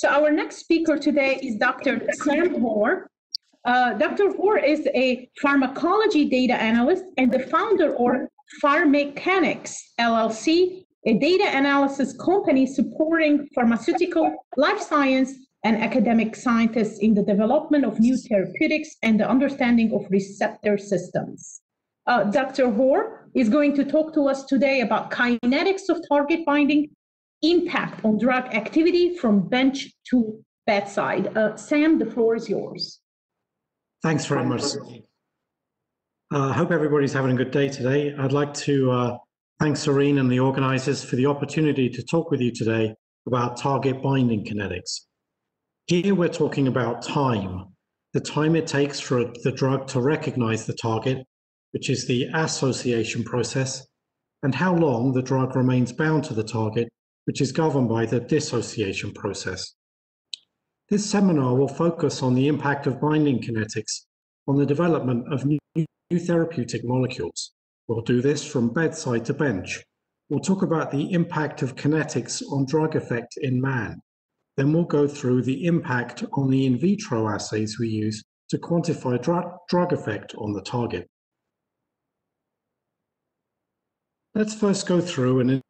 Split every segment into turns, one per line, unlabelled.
So our next speaker today is Dr. Sam Hoare. Uh, Dr. Hoare is a pharmacology data analyst and the founder of Pharmechanics LLC, a data analysis company supporting pharmaceutical, life science, and academic scientists in the development of new therapeutics and the understanding of receptor systems. Uh, Dr. Hoare is going to talk to us today about kinetics of target binding, impact on drug activity from bench to bedside. Uh, Sam, the floor is yours.
Thanks very much. I uh, hope everybody's having a good day today. I'd like to uh, thank Sarine and the organizers for the opportunity to talk with you today about target binding kinetics. Here we're talking about time, the time it takes for the drug to recognize the target, which is the association process, and how long the drug remains bound to the target, which is governed by the dissociation process. This seminar will focus on the impact of binding kinetics on the development of new, therapeutic molecules. We'll do this from bedside to bench. We'll talk about the impact of kinetics on drug effect in man. Then we'll go through the impact on the in vitro assays we use to quantify drug, drug effect on the target. Let's first go through an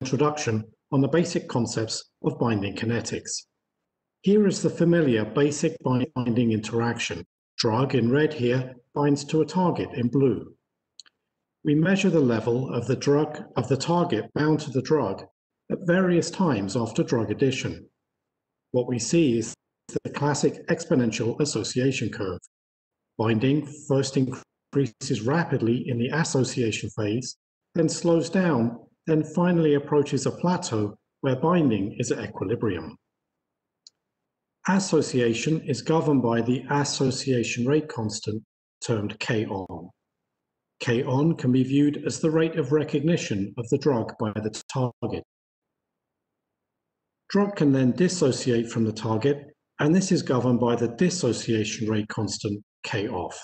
introduction on the basic concepts of binding kinetics. Here is the familiar basic binding interaction. Drug in red here binds to a target in blue. We measure the level of the drug of the target bound to the drug at various times after drug addition. What we see is the classic exponential association curve. Binding first increases rapidly in the association phase, then slows down, then finally approaches a plateau where binding is at equilibrium. Association is governed by the association rate constant termed K on. K on can be viewed as the rate of recognition of the drug by the target. Drug can then dissociate from the target, and this is governed by the dissociation rate constant K off.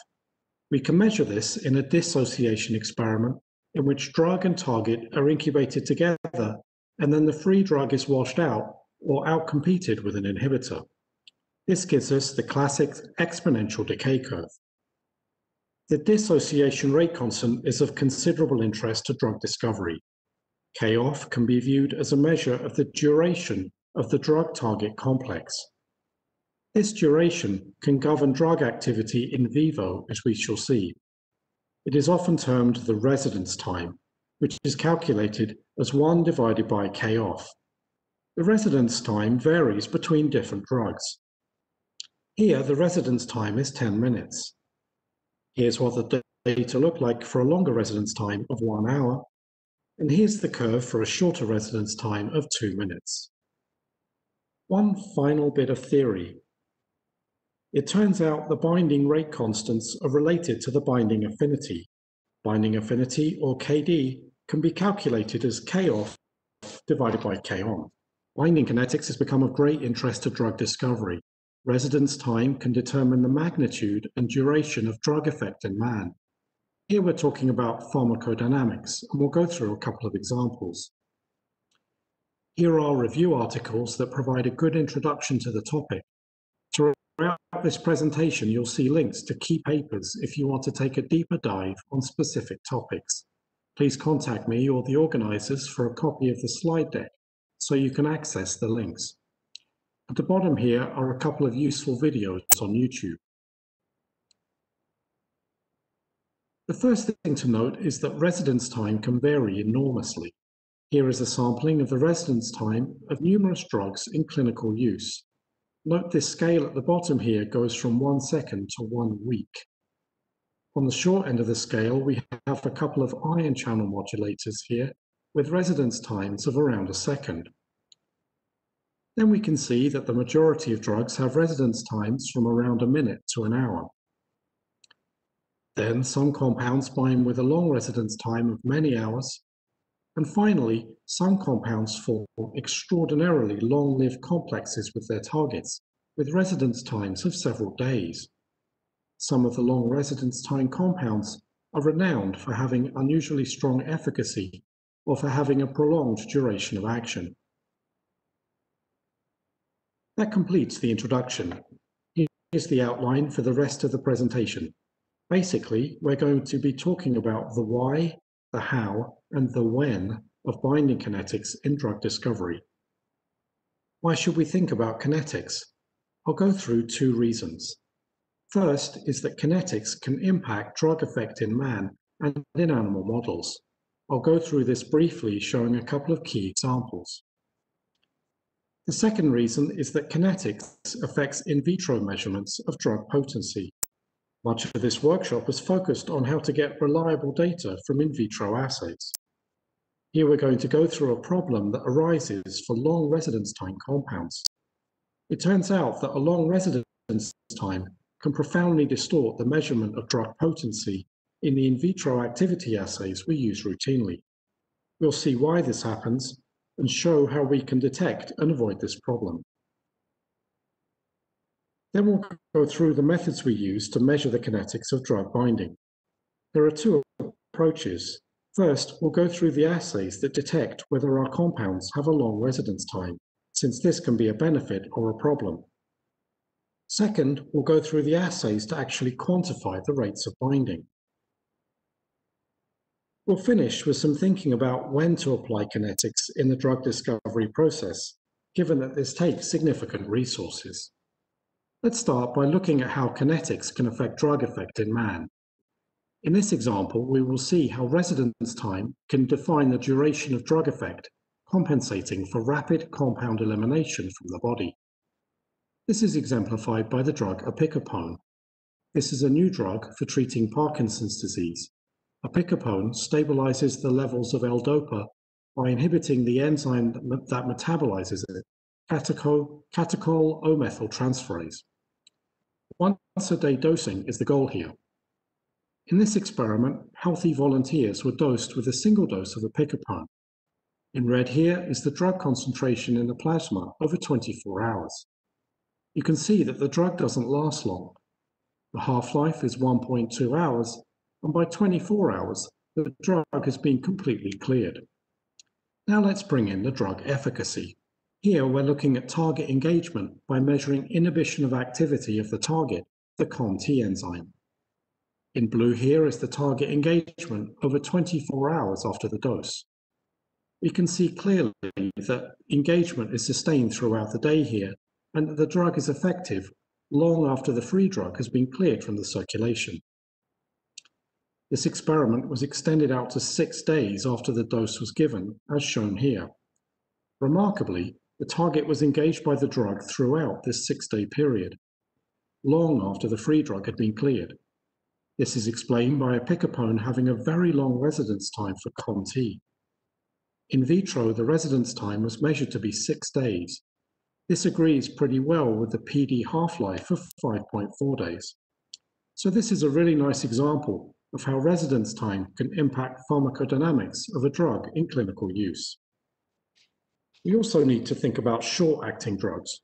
We can measure this in a dissociation experiment in which drug and target are incubated together, and then the free drug is washed out or outcompeted with an inhibitor. This gives us the classic exponential decay curve. The dissociation rate constant is of considerable interest to drug discovery. K off can be viewed as a measure of the duration of the drug target complex. This duration can govern drug activity in vivo, as we shall see. It is often termed the residence time, which is calculated as 1 divided by K off. The residence time varies between different drugs. Here, the residence time is 10 minutes. Here's what the data look like for a longer residence time of one hour. And here's the curve for a shorter residence time of two minutes. One final bit of theory. It turns out the binding rate constants are related to the binding affinity. Binding affinity, or KD, can be calculated as K off divided by K on. Binding kinetics has become of great interest to drug discovery. Residence time can determine the magnitude and duration of drug effect in man. Here we're talking about pharmacodynamics, and we'll go through a couple of examples. Here are review articles that provide a good introduction to the topic. Throughout this presentation, you'll see links to key papers if you want to take a deeper dive on specific topics. Please contact me or the organizers for a copy of the slide deck so you can access the links. At the bottom here are a couple of useful videos on YouTube. The first thing to note is that residence time can vary enormously. Here is a sampling of the residence time of numerous drugs in clinical use. Note this scale at the bottom here goes from one second to one week. On the short end of the scale, we have a couple of ion channel modulators here with residence times of around a second then we can see that the majority of drugs have residence times from around a minute to an hour. Then some compounds bind with a long residence time of many hours. And finally, some compounds form extraordinarily long-lived complexes with their targets, with residence times of several days. Some of the long residence time compounds are renowned for having unusually strong efficacy or for having a prolonged duration of action. That completes the introduction. Here's the outline for the rest of the presentation. Basically, we're going to be talking about the why, the how, and the when of binding kinetics in drug discovery. Why should we think about kinetics? I'll go through two reasons. First is that kinetics can impact drug effect in man and in animal models. I'll go through this briefly, showing a couple of key examples. The second reason is that kinetics affects in vitro measurements of drug potency. Much of this workshop is focused on how to get reliable data from in vitro assays. Here we're going to go through a problem that arises for long residence time compounds. It turns out that a long residence time can profoundly distort the measurement of drug potency in the in vitro activity assays we use routinely. We'll see why this happens and show how we can detect and avoid this problem. Then we'll go through the methods we use to measure the kinetics of drug binding. There are two approaches First, we'll go through the assays that detect whether our compounds have a long residence time, since this can be a benefit or a problem. Second, we'll go through the assays to actually quantify the rates of binding. We'll finish with some thinking about when to apply kinetics in the drug discovery process, given that this takes significant resources. Let's start by looking at how kinetics can affect drug effect in man. In this example, we will see how residence time can define the duration of drug effect, compensating for rapid compound elimination from the body. This is exemplified by the drug opicapone. This is a new drug for treating Parkinson's disease. Opicapone stabilizes the levels of L-DOPA by inhibiting the enzyme that metabolizes it, catechol, catechol O-methyl transferase. Once a day dosing is the goal here. In this experiment, healthy volunteers were dosed with a single dose of opicapone. In red here is the drug concentration in the plasma over 24 hours. You can see that the drug doesn't last long. The half-life is 1.2 hours, and by 24 hours, the drug has been completely cleared. Now let's bring in the drug efficacy. Here we're looking at target engagement by measuring inhibition of activity of the target, the COMT enzyme. In blue here is the target engagement over 24 hours after the dose. We can see clearly that engagement is sustained throughout the day here and that the drug is effective long after the free drug has been cleared from the circulation. This experiment was extended out to six days after the dose was given, as shown here. Remarkably, the target was engaged by the drug throughout this six-day period, long after the free drug had been cleared. This is explained by a opicapone having a very long residence time for COMT. In vitro, the residence time was measured to be six days. This agrees pretty well with the PD half-life of 5.4 days. So this is a really nice example of how residence time can impact pharmacodynamics of a drug in clinical use. We also need to think about short-acting drugs.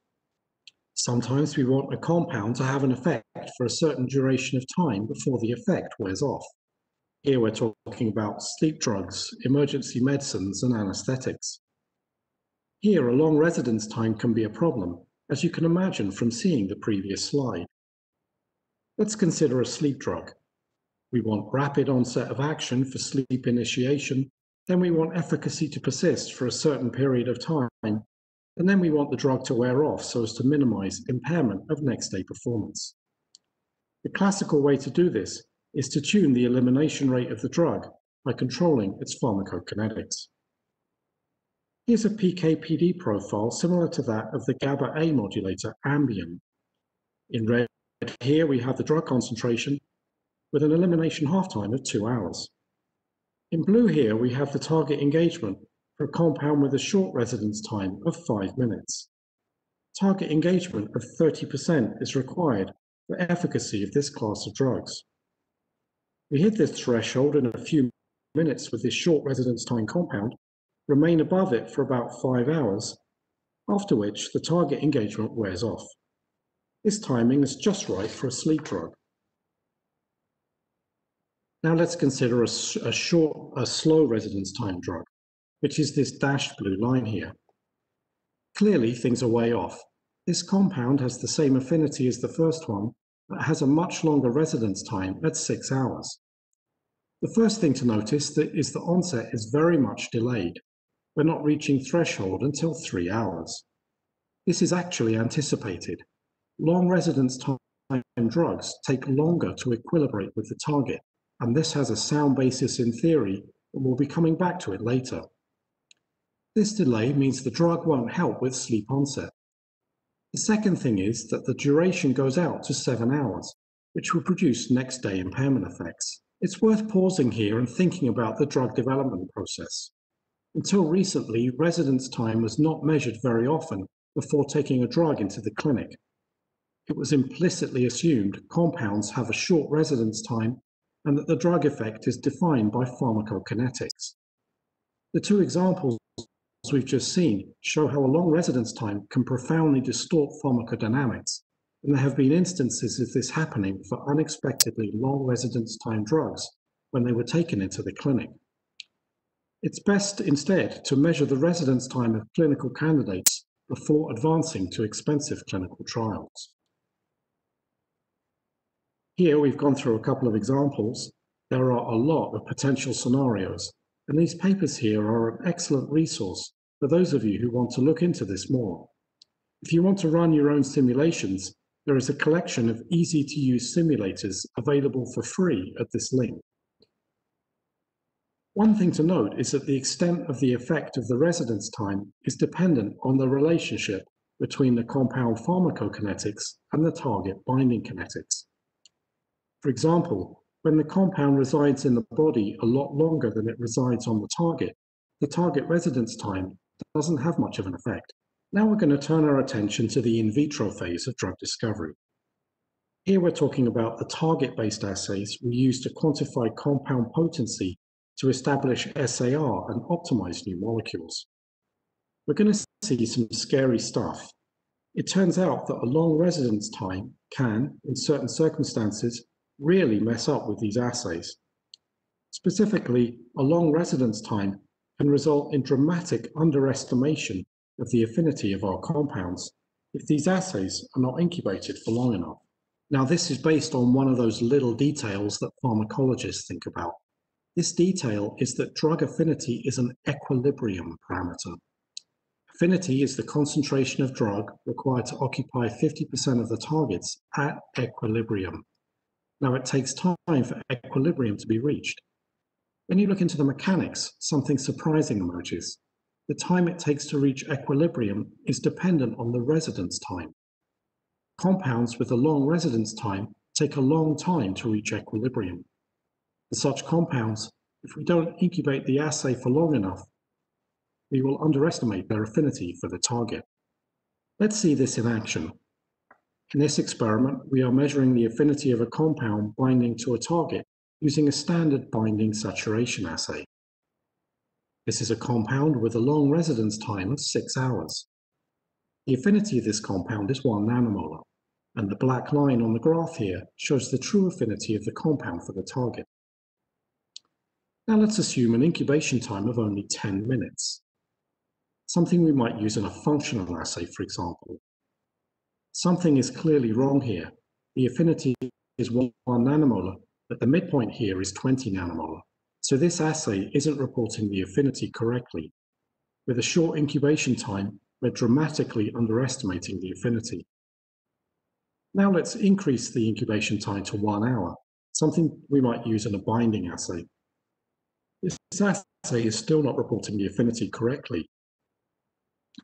Sometimes we want a compound to have an effect for a certain duration of time before the effect wears off. Here we're talking about sleep drugs, emergency medicines, and anesthetics. Here, a long residence time can be a problem, as you can imagine from seeing the previous slide. Let's consider a sleep drug. We want rapid onset of action for sleep initiation, then we want efficacy to persist for a certain period of time and then we want the drug to wear off so as to minimize impairment of next day performance. The classical way to do this is to tune the elimination rate of the drug by controlling its pharmacokinetics. Here's a PK/PD profile similar to that of the GABA-A modulator Ambien. In red here we have the drug concentration with an elimination half-time of two hours. In blue here we have the target engagement for a compound with a short residence time of five minutes. Target engagement of 30% is required for efficacy of this class of drugs. We hit this threshold in a few minutes with this short residence time compound, remain above it for about five hours, after which the target engagement wears off. This timing is just right for a sleep drug. Now let's consider a, a short, a slow residence time drug, which is this dashed blue line here. Clearly, things are way off. This compound has the same affinity as the first one, but has a much longer residence time at six hours. The first thing to notice is the onset is very much delayed. We're not reaching threshold until three hours. This is actually anticipated. Long residence time drugs take longer to equilibrate with the target, and this has a sound basis in theory, and we'll be coming back to it later. This delay means the drug won't help with sleep onset. The second thing is that the duration goes out to seven hours, which will produce next day impairment effects. It's worth pausing here and thinking about the drug development process. Until recently, residence time was not measured very often before taking a drug into the clinic. It was implicitly assumed compounds have a short residence time and that the drug effect is defined by pharmacokinetics. The two examples we've just seen show how a long residence time can profoundly distort pharmacodynamics, and there have been instances of this happening for unexpectedly long residence time drugs when they were taken into the clinic. It's best instead to measure the residence time of clinical candidates before advancing to expensive clinical trials. Here we've gone through a couple of examples. There are a lot of potential scenarios, and these papers here are an excellent resource for those of you who want to look into this more. If you want to run your own simulations, there is a collection of easy to use simulators available for free at this link. One thing to note is that the extent of the effect of the residence time is dependent on the relationship between the compound pharmacokinetics and the target binding kinetics. For example, when the compound resides in the body a lot longer than it resides on the target, the target residence time doesn't have much of an effect. Now we're going to turn our attention to the in vitro phase of drug discovery. Here we're talking about the target-based assays we use to quantify compound potency to establish SAR and optimize new molecules. We're going to see some scary stuff. It turns out that a long residence time can, in certain circumstances, really mess up with these assays. Specifically, a long residence time can result in dramatic underestimation of the affinity of our compounds if these assays are not incubated for long enough. Now, this is based on one of those little details that pharmacologists think about. This detail is that drug affinity is an equilibrium parameter. Affinity is the concentration of drug required to occupy 50% of the targets at equilibrium. Now, it takes time for equilibrium to be reached. When you look into the mechanics, something surprising emerges. The time it takes to reach equilibrium is dependent on the residence time. Compounds with a long residence time take a long time to reach equilibrium. For such compounds, if we don't incubate the assay for long enough, we will underestimate their affinity for the target. Let's see this in action. In this experiment, we are measuring the affinity of a compound binding to a target using a standard binding saturation assay. This is a compound with a long residence time of six hours. The affinity of this compound is one nanomolar, and the black line on the graph here shows the true affinity of the compound for the target. Now let's assume an incubation time of only 10 minutes. Something we might use in a functional assay, for example, Something is clearly wrong here. The affinity is 1 nanomolar, but the midpoint here is 20 nanomolar. So this assay isn't reporting the affinity correctly. With a short incubation time, we're dramatically underestimating the affinity. Now let's increase the incubation time to one hour, something we might use in a binding assay. This assay is still not reporting the affinity correctly.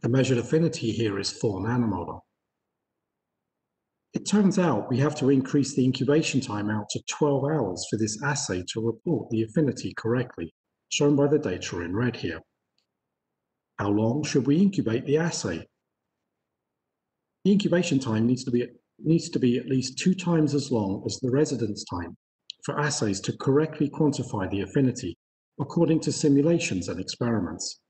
The measured affinity here is 4 nanomolar. It turns out we have to increase the incubation time out to 12 hours for this assay to report the affinity correctly, shown by the data in red here. How long should we incubate the assay? The incubation time needs to be, needs to be at least two times as long as the residence time for assays to correctly quantify the affinity according to simulations and experiments.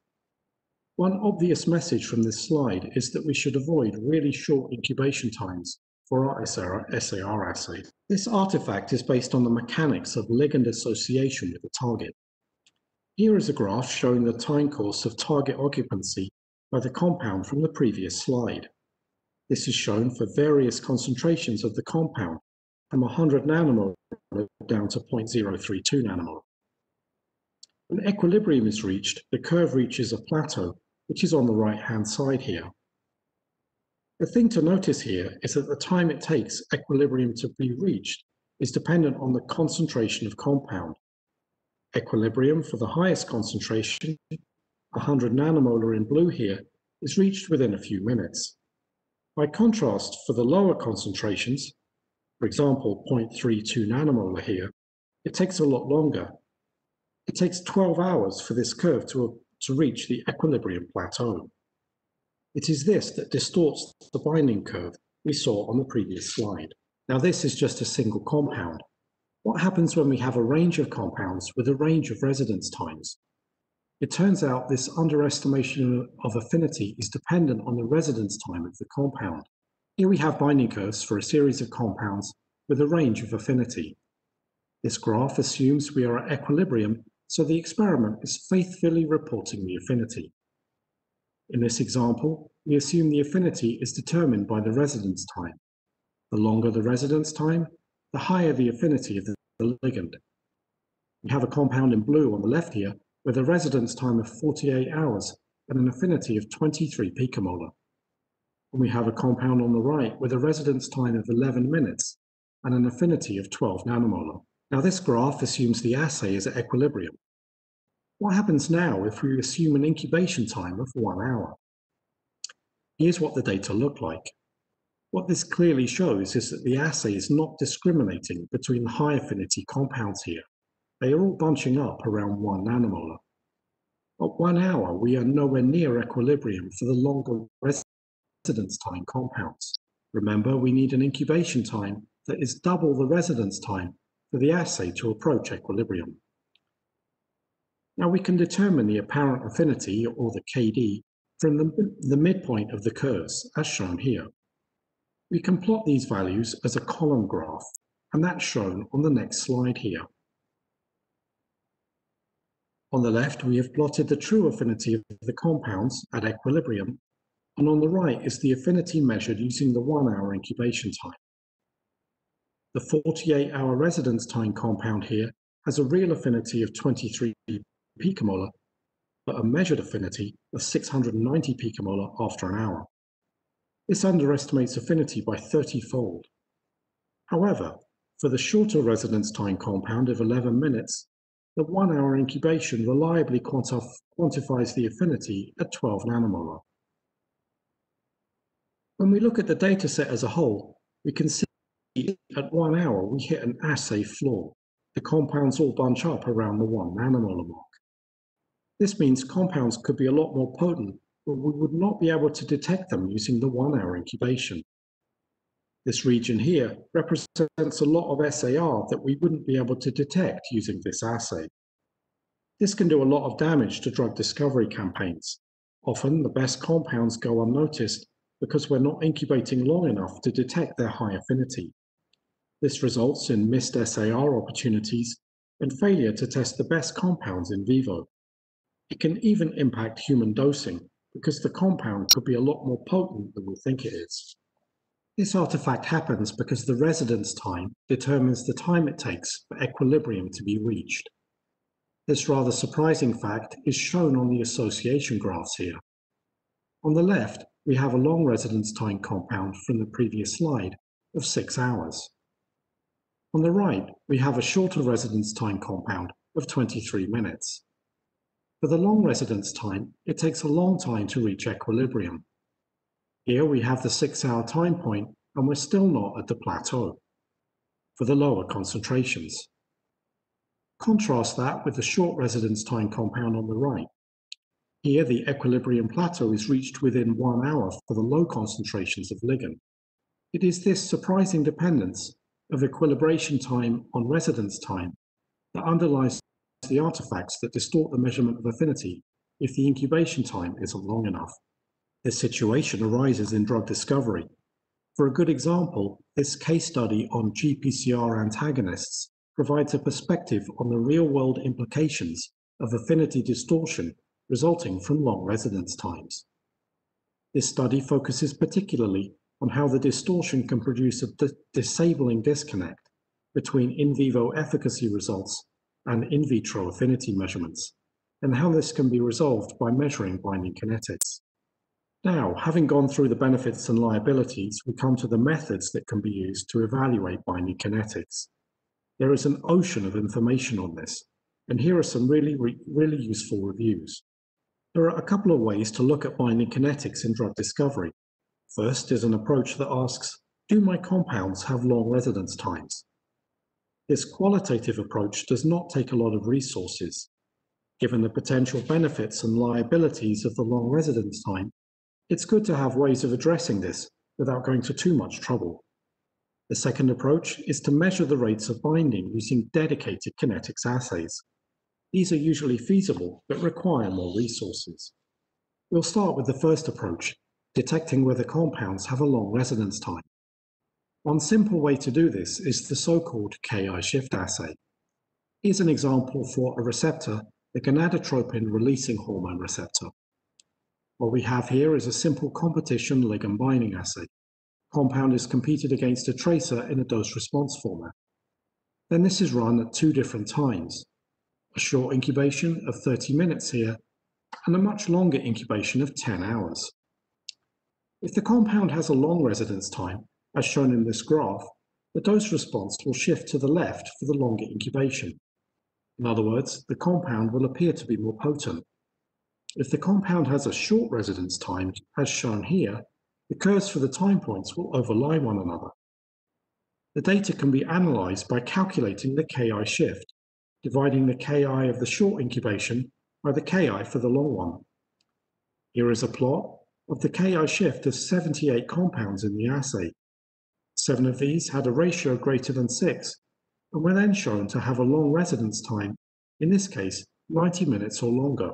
One obvious message from this slide is that we should avoid really short incubation times for our SAR, assay. This artifact is based on the mechanics of ligand association with the target. Here is a graph showing the time course of target occupancy by the compound from the previous slide. This is shown for various concentrations of the compound from 100 nanomolar down to 0.032 nanomolar. When equilibrium is reached, the curve reaches a plateau, which is on the right-hand side here. The thing to notice here is that the time it takes equilibrium to be reached is dependent on the concentration of compound. Equilibrium for the highest concentration, 100 nanomolar in blue here, is reached within a few minutes. By contrast, for the lower concentrations, for example, 0.32 nanomolar here, it takes a lot longer. It takes 12 hours for this curve to, to reach the equilibrium plateau. It is this that distorts the binding curve we saw on the previous slide. Now this is just a single compound. What happens when we have a range of compounds with a range of residence times? It turns out this underestimation of affinity is dependent on the residence time of the compound. Here we have binding curves for a series of compounds with a range of affinity. This graph assumes we are at equilibrium, so the experiment is faithfully reporting the affinity. In this example, we assume the affinity is determined by the residence time. The longer the residence time, the higher the affinity of the ligand. We have a compound in blue on the left here with a residence time of 48 hours and an affinity of 23 picomolar. And we have a compound on the right with a residence time of 11 minutes and an affinity of 12 nanomolar. Now this graph assumes the assay is at equilibrium. What happens now if we assume an incubation time of one hour? Here's what the data look like. What this clearly shows is that the assay is not discriminating between high affinity compounds here. They are all bunching up around 1 nanomolar. At one hour, we are nowhere near equilibrium for the longer residence time compounds. Remember, we need an incubation time that is double the residence time for the assay to approach equilibrium. Now we can determine the apparent affinity, or the KD, from the, the midpoint of the curves, as shown here. We can plot these values as a column graph, and that's shown on the next slide here. On the left, we have plotted the true affinity of the compounds at equilibrium, and on the right is the affinity measured using the one-hour incubation time. The 48-hour residence time compound here has a real affinity of 23 picomolar, but a measured affinity of 690 picomolar after an hour. This underestimates affinity by 30-fold. However, for the shorter residence time compound of 11 minutes, the one-hour incubation reliably quantif quantifies the affinity at 12 nanomolar. When we look at the dataset as a whole, we can see at one hour we hit an assay floor. The compounds all bunch up around the one nanomolar mark. This means compounds could be a lot more potent, but we would not be able to detect them using the one-hour incubation. This region here represents a lot of SAR that we wouldn't be able to detect using this assay. This can do a lot of damage to drug discovery campaigns. Often the best compounds go unnoticed because we're not incubating long enough to detect their high affinity. This results in missed SAR opportunities and failure to test the best compounds in vivo. It can even impact human dosing because the compound could be a lot more potent than we think it is. This artifact happens because the residence time determines the time it takes for equilibrium to be reached. This rather surprising fact is shown on the association graphs here. On the left, we have a long residence time compound from the previous slide of six hours. On the right, we have a shorter residence time compound of 23 minutes. For the long residence time, it takes a long time to reach equilibrium, here we have the six hour time point and we're still not at the plateau for the lower concentrations. Contrast that with the short residence time compound on the right. Here the equilibrium plateau is reached within one hour for the low concentrations of ligand. It is this surprising dependence of equilibration time on residence time that underlies the artifacts that distort the measurement of affinity if the incubation time isn't long enough. This situation arises in drug discovery. For a good example, this case study on GPCR antagonists provides a perspective on the real-world implications of affinity distortion resulting from long residence times. This study focuses particularly on how the distortion can produce a di disabling disconnect between in vivo efficacy results and in vitro affinity measurements, and how this can be resolved by measuring binding kinetics. Now, having gone through the benefits and liabilities, we come to the methods that can be used to evaluate binding kinetics. There is an ocean of information on this, and here are some really, really useful reviews. There are a couple of ways to look at binding kinetics in drug discovery. First is an approach that asks, do my compounds have long residence times? This qualitative approach does not take a lot of resources. Given the potential benefits and liabilities of the long residence time, it's good to have ways of addressing this without going to too much trouble. The second approach is to measure the rates of binding using dedicated kinetics assays. These are usually feasible, but require more resources. We'll start with the first approach, detecting whether compounds have a long residence time. One simple way to do this is the so-called Ki shift assay. Here's an example for a receptor, the gonadotropin-releasing hormone receptor. What we have here is a simple competition ligand binding assay. Compound is competed against a tracer in a dose-response format. Then this is run at two different times, a short incubation of 30 minutes here, and a much longer incubation of 10 hours. If the compound has a long residence time, as shown in this graph, the dose response will shift to the left for the longer incubation. In other words, the compound will appear to be more potent. If the compound has a short residence time, as shown here, the curves for the time points will overlie one another. The data can be analyzed by calculating the Ki shift dividing the Ki of the short incubation by the Ki for the long one. Here is a plot of the Ki shift of 78 compounds in the assay. Seven of these had a ratio greater than 6 and were then shown to have a long residence time, in this case 90 minutes or longer.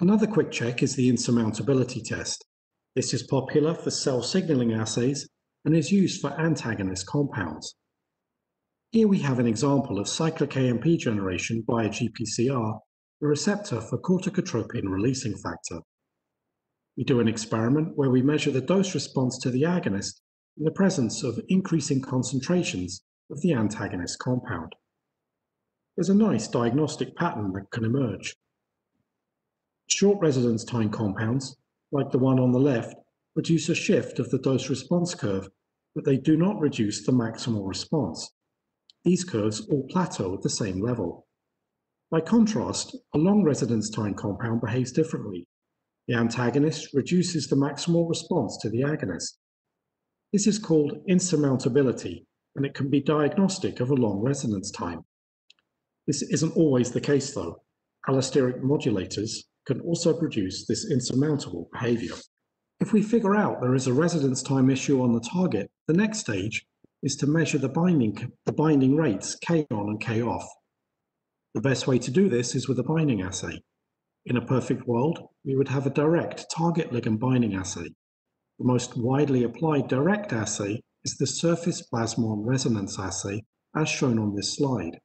Another quick check is the insurmountability test. This is popular for cell signaling assays and is used for antagonist compounds. Here we have an example of cyclic AMP generation by a GPCR, the receptor for corticotropin releasing factor. We do an experiment where we measure the dose response to the agonist in the presence of increasing concentrations of the antagonist compound. There's a nice diagnostic pattern that can emerge. Short residence time compounds, like the one on the left, produce a shift of the dose response curve, but they do not reduce the maximal response. These curves all plateau at the same level. By contrast, a long residence time compound behaves differently. The antagonist reduces the maximal response to the agonist. This is called insurmountability, and it can be diagnostic of a long residence time. This isn't always the case though. Allosteric modulators can also produce this insurmountable behavior. If we figure out there is a residence time issue on the target, the next stage is to measure the binding, the binding rates K on and K off. The best way to do this is with a binding assay. In a perfect world, we would have a direct target ligand binding assay. The most widely applied direct assay is the surface plasmon resonance assay, as shown on this slide.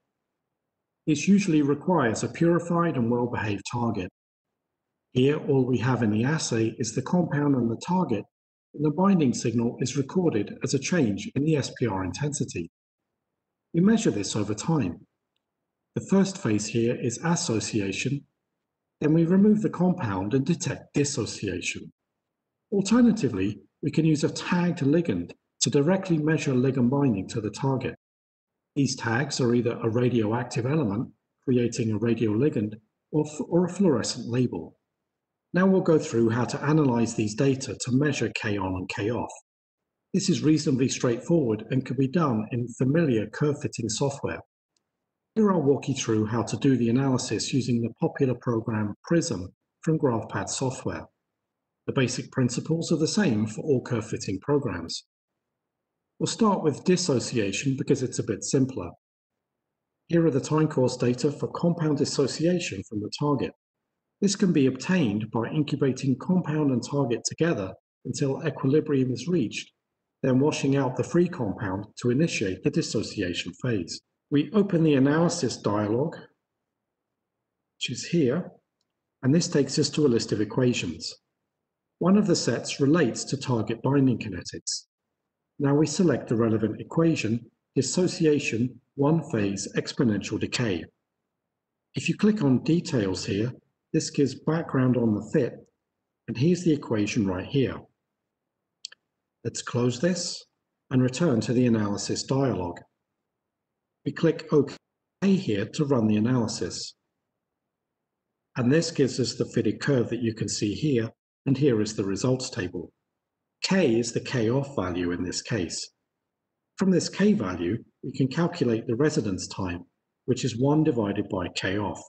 This usually requires a purified and well-behaved target. Here, all we have in the assay is the compound and the target and the binding signal is recorded as a change in the SPR intensity. We measure this over time. The first phase here is association, then we remove the compound and detect dissociation. Alternatively, we can use a tagged ligand to directly measure ligand binding to the target. These tags are either a radioactive element, creating a radioligand, or, or a fluorescent label. Now we'll go through how to analyze these data to measure K on and K off. This is reasonably straightforward and can be done in familiar curve fitting software. Here I'll walk you through how to do the analysis using the popular program Prism from GraphPad software. The basic principles are the same for all curve fitting programs. We'll start with dissociation because it's a bit simpler. Here are the time course data for compound dissociation from the target. This can be obtained by incubating compound and target together until equilibrium is reached, then washing out the free compound to initiate the dissociation phase. We open the analysis dialog, which is here, and this takes us to a list of equations. One of the sets relates to target binding kinetics. Now we select the relevant equation, dissociation one-phase exponential decay. If you click on details here, this gives background on the fit, and here's the equation right here. Let's close this and return to the analysis dialog. We click OK here to run the analysis. And this gives us the fitted curve that you can see here, and here is the results table. K is the K off value in this case. From this K value, we can calculate the residence time, which is 1 divided by K off,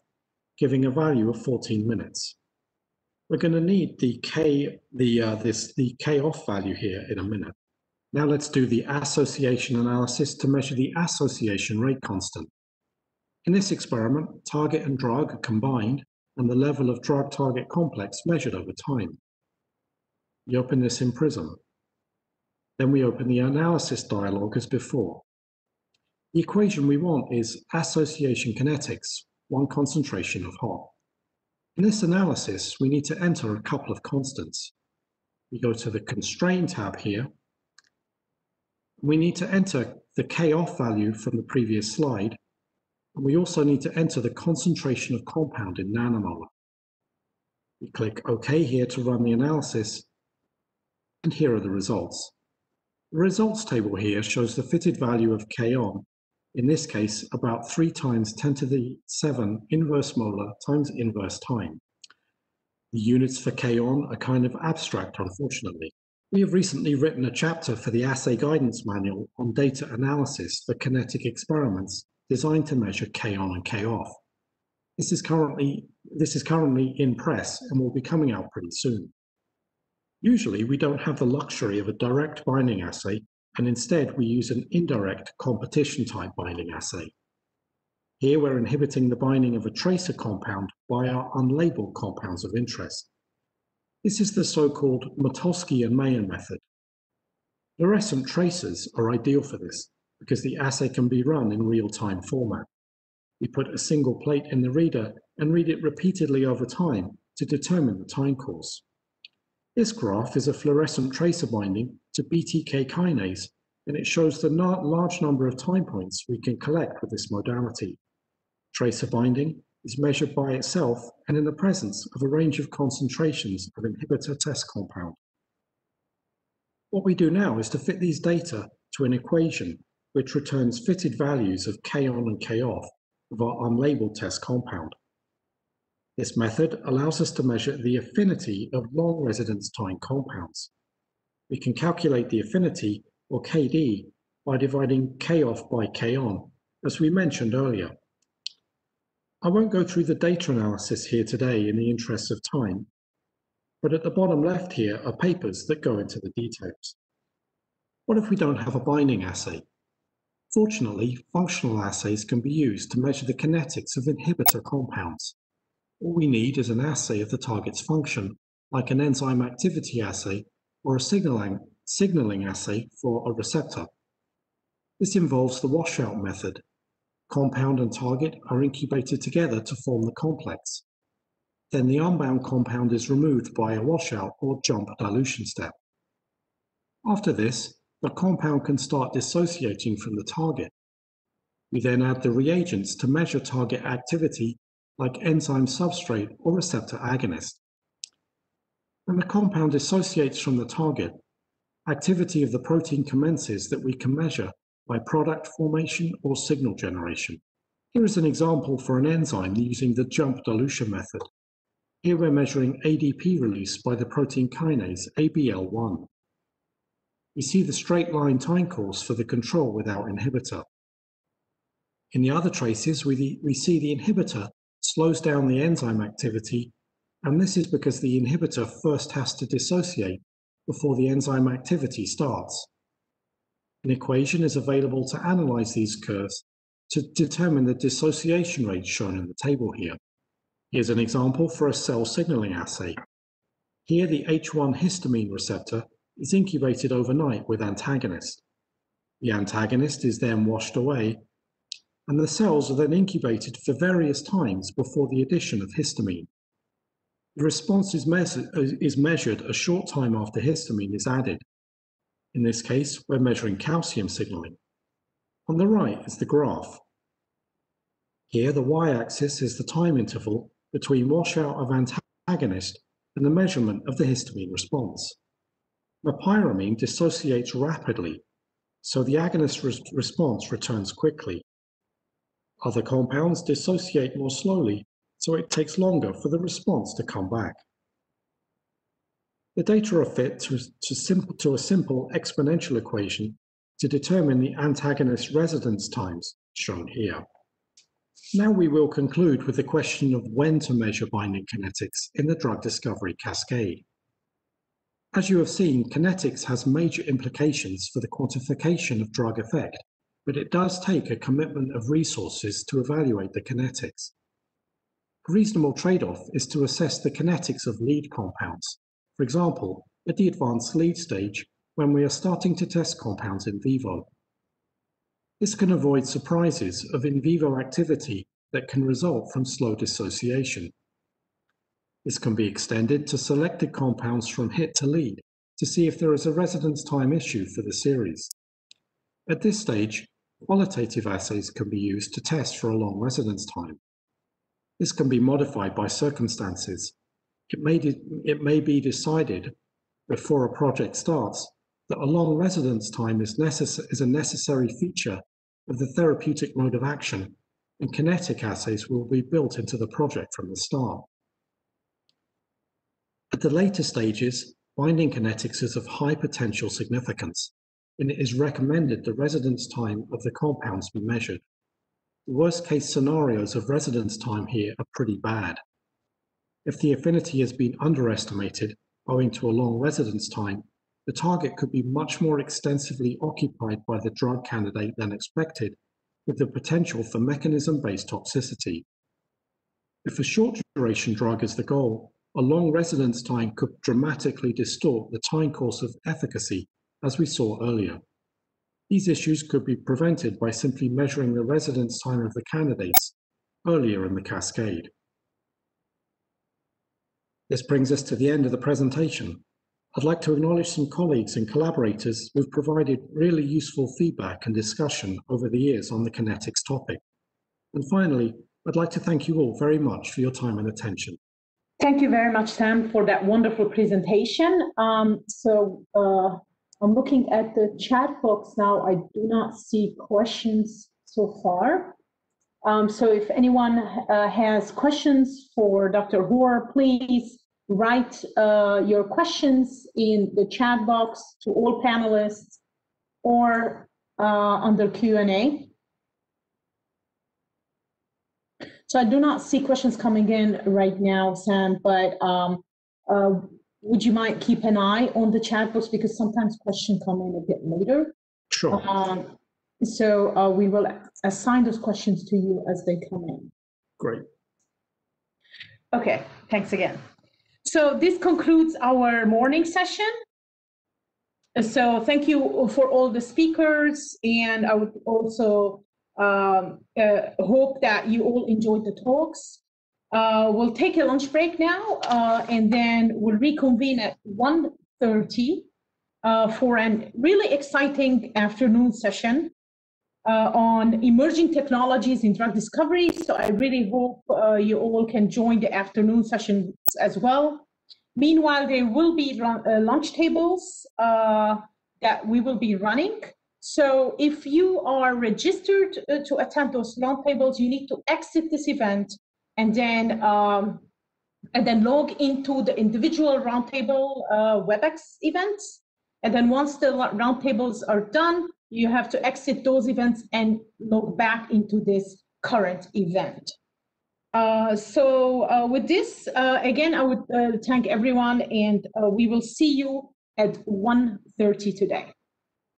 giving a value of 14 minutes. We're going to need the K, the, uh, this, the K off value here in a minute. Now let's do the association analysis to measure the association rate constant. In this experiment, target and drug are combined and the level of drug-target complex measured over time. We open this in Prism. Then we open the analysis dialog as before. The equation we want is association kinetics, one concentration of hot. In this analysis, we need to enter a couple of constants. We go to the Constrain tab here. We need to enter the K off value from the previous slide, and we also need to enter the concentration of compound in nanomolar. We click OK here to run the analysis, and here are the results. The results table here shows the fitted value of K on, in this case about 3 times 10 to the 7 inverse molar times inverse time. The units for K on are kind of abstract, unfortunately. We have recently written a chapter for the Assay Guidance Manual on data analysis for kinetic experiments designed to measure K on and K off. This is currently this is currently in press and will be coming out pretty soon. Usually, we don't have the luxury of a direct binding assay, and instead we use an indirect competition type binding assay. Here we're inhibiting the binding of a tracer compound by our unlabeled compounds of interest. This is the so-called Motulsky and Mahan method. Fluorescent tracers are ideal for this because the assay can be run in real-time format. We put a single plate in the reader and read it repeatedly over time to determine the time course. This graph is a fluorescent tracer binding to BTK kinase, and it shows the large number of time points we can collect with this modality. Tracer binding is measured by itself and in the presence of a range of concentrations of inhibitor test compound. What we do now is to fit these data to an equation which returns fitted values of K on and K off of our unlabeled test compound. This method allows us to measure the affinity of long residence time compounds. We can calculate the affinity, or KD, by dividing K off by K on, as we mentioned earlier. I won't go through the data analysis here today in the interest of time, but at the bottom left here are papers that go into the details. What if we don't have a binding assay? Fortunately, functional assays can be used to measure the kinetics of inhibitor compounds. All we need is an assay of the target's function, like an enzyme activity assay or a signaling, signaling assay for a receptor. This involves the washout method. Compound and target are incubated together to form the complex. Then the unbound compound is removed by a washout or jump dilution step. After this, the compound can start dissociating from the target. We then add the reagents to measure target activity like enzyme substrate or receptor agonist. When the compound dissociates from the target, activity of the protein commences that we can measure by product formation or signal generation. Here is an example for an enzyme using the jump dilution method. Here we're measuring ADP release by the protein kinase ABL1. We see the straight line time course for the control without inhibitor. In the other traces, we, we see the inhibitor slows down the enzyme activity, and this is because the inhibitor first has to dissociate before the enzyme activity starts. An equation is available to analyze these curves to determine the dissociation rate shown in the table here. Here's an example for a cell signaling assay. Here the H1 histamine receptor is incubated overnight with antagonist. The antagonist is then washed away and the cells are then incubated for various times before the addition of histamine. The response is, is measured a short time after histamine is added. In this case, we're measuring calcium signaling. On the right is the graph. Here, the y-axis is the time interval between washout of antagonist and the measurement of the histamine response. Mepyramine dissociates rapidly, so the agonist res response returns quickly. Other compounds dissociate more slowly, so it takes longer for the response to come back. The data are fit to, to, simple, to a simple exponential equation to determine the antagonist residence times, shown here. Now we will conclude with the question of when to measure binding kinetics in the drug discovery cascade. As you have seen, kinetics has major implications for the quantification of drug effect, but it does take a commitment of resources to evaluate the kinetics. A reasonable trade-off is to assess the kinetics of lead compounds, for example, at the advanced lead stage when we are starting to test compounds in vivo. This can avoid surprises of in vivo activity that can result from slow dissociation. This can be extended to selected compounds from hit to lead to see if there is a residence time issue for the series. At this stage, qualitative assays can be used to test for a long residence time. This can be modified by circumstances. It may, it may be decided before a project starts that a long residence time is, is a necessary feature of the therapeutic mode of action, and kinetic assays will be built into the project from the start. At the later stages, binding kinetics is of high potential significance, and it is recommended the residence time of the compounds be measured. The worst case scenarios of residence time here are pretty bad. If the affinity has been underestimated owing to a long residence time, the target could be much more extensively occupied by the drug candidate than expected, with the potential for mechanism-based toxicity. If a short duration drug is the goal, a long residence time could dramatically distort the time course of efficacy, as we saw earlier. These issues could be prevented by simply measuring the residence time of the candidates earlier in the cascade. This brings us to the end of the presentation. I'd like to acknowledge some colleagues and collaborators who've provided really useful feedback and discussion over the years on the kinetics topic. And finally, I'd like to thank you all very much for your time and attention.
Thank you very much, Sam, for that wonderful presentation. Um, so uh, I'm looking at the chat box now. I do not see questions so far. Um, so if anyone uh, has questions for Dr. Hoare, please write uh, your questions in the chat box to all panelists or uh, under Q&A. So I do not see questions coming in right now, Sam, but um, uh, would you mind keep an eye on the chat box because sometimes questions come in a bit later.
Sure. Um,
so uh, we will assign those questions to you as they come in.
Great.
Okay, thanks again. So this concludes our morning session. So thank you for all the speakers, and I would also um, uh, hope that you all enjoyed the talks. Uh, we'll take a lunch break now, uh, and then we'll reconvene at 1.30 uh, for a really exciting afternoon session uh, on emerging technologies in drug discovery. So I really hope uh, you all can join the afternoon session as well. Meanwhile, there will be lunch tables that we will be running. So if you are registered uh, to attend those lunch tables, you need to exit this event and then um, and then log into the individual roundtable uh, WebEx events. And then once the roundtables are done, you have to exit those events and log back into this current event. Uh, so uh, with this, uh, again, I would uh, thank everyone and we will see you at 1.30 today.